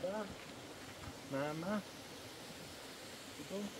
Papa. Mama. Ito.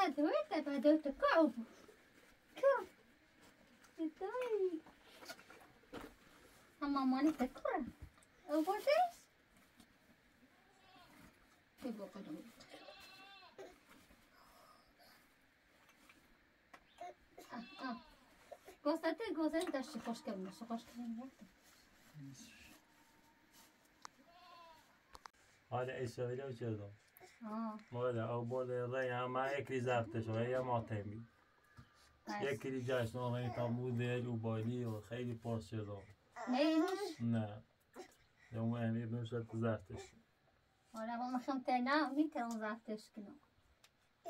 Tá doida, fazer Tô calvo. Calvo. Então aí. A mamãe tá clara. Eu vou desse. Pegou pra mim. Ah, ah. Gostate, né? Olha, da şıkoşkelmiş. Şıkoşkelmiş. Hadi Esra'yla uçuyordum. بود ری همه یکی زفتش و یه ماتمی یک کلی جشن آقای تاموز و بالی و خیلی پرس شده نه. یوم امیر نوشد تو زفتش ولا ما خمتنا ميكا وزعتش كنا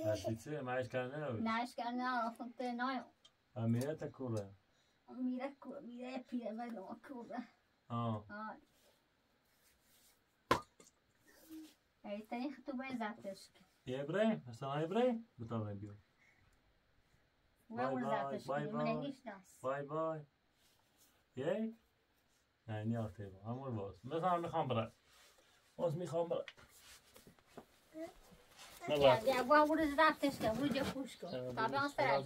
هستی چه؟ معش کرده نبید ناش كنا خمتنا امیره تکوره. ميرا كورا ميرا بيرا بلو كورا آه. آه بين زعتش یه ابراهیم مثلا ابراهیم بتاقیم بیو وين باي زعتش باي من باي. نيش ناس بای بای یه؟ نه نیاته با همون باز مثلا می‌خوام برم باز می‌خوام برم يا يا ابو ابو زعتش كا ابو جفوش كا طبعا سرعة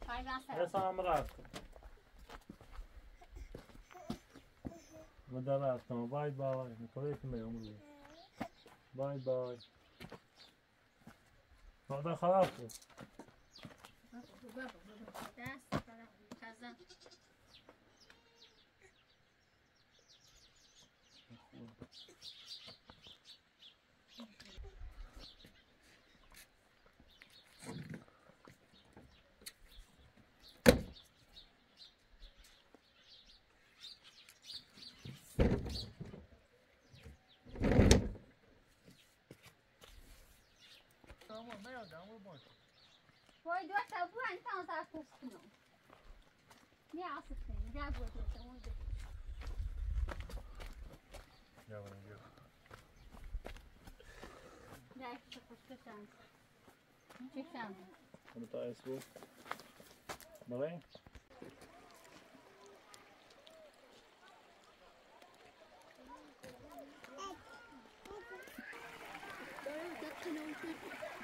طبعا سرعة مثلا هم رفتم مدى رفتم بای بای می‌کنه که میامون بای بای مادر خراب شد Foi duas tá tabuas, então tá custo não. Me alça, filho. Me aguenta, então, um dia. Já vai, já. Já, essa coisa que chama. Que chama. Como tá esse gol? Tá bem? Thank é. you.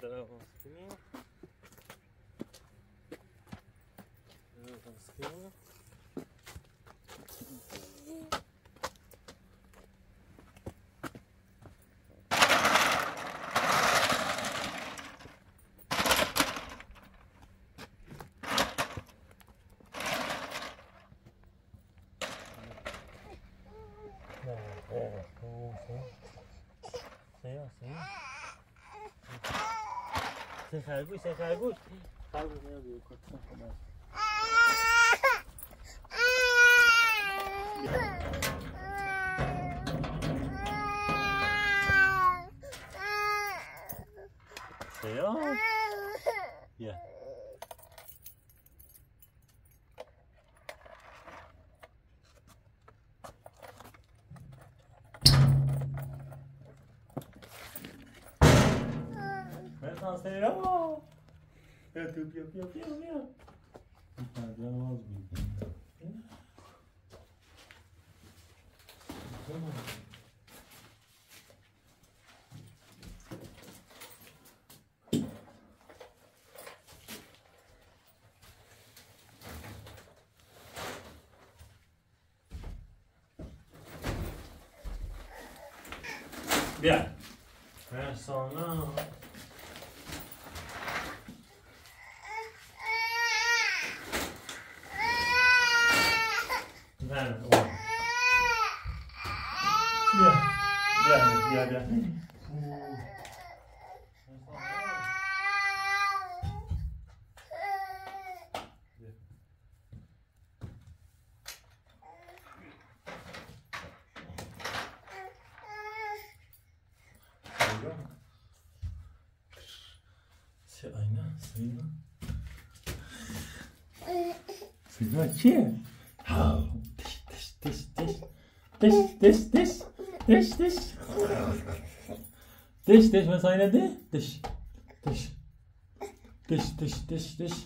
don't know. خرگوش خرگوش خرگوش. yapıyor, yapıyor, yapıyor, yapıyor. Bir tane daha az mıydı? Tamam. Bir. Ben sana Aynen. Aynen. Aynen. Signature. How? This, this, this, this, this, this, this, this. This, this, was I did? This, this, this, this, this, this.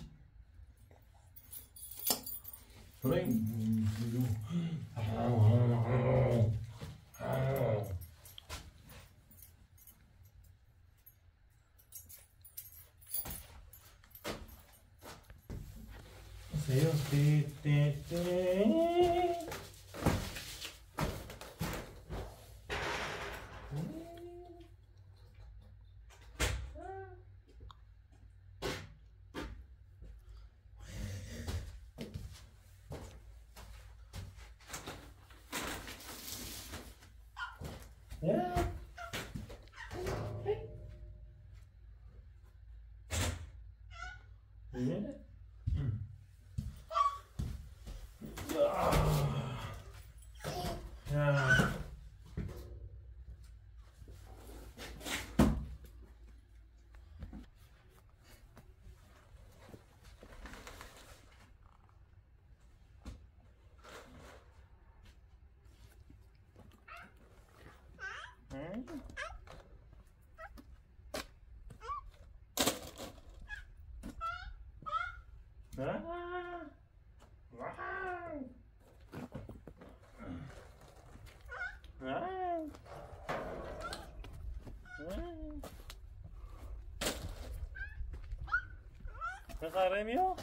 Pega Remio?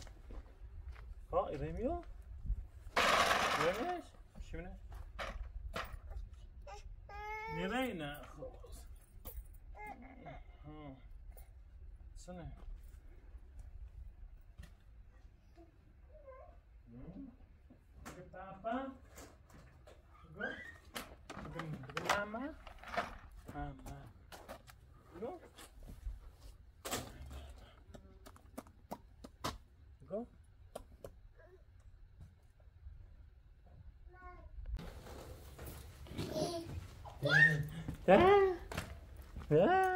Ha Remio? Remio? Şimdi Nereye ne? Ha. Sana. Yeah. Yeah.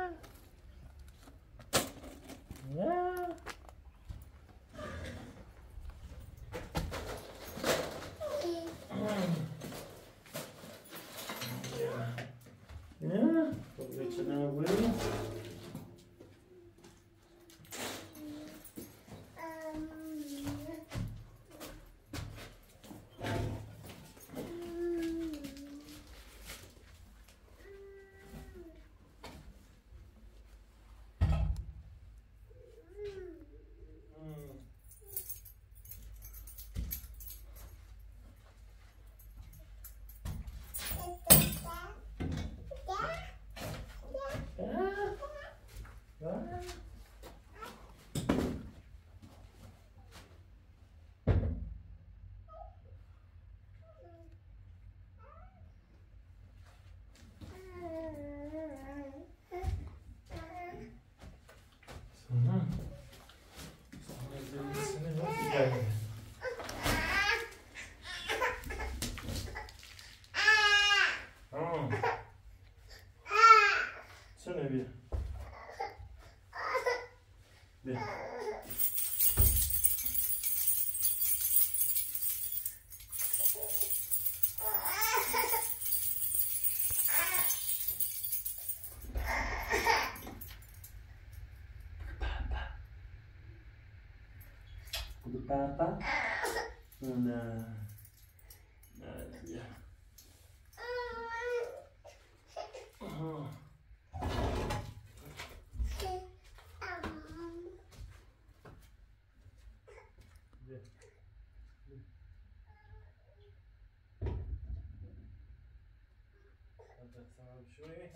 papa. On a... Oh. Ça